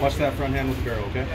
Watch that front hand with the barrel, okay?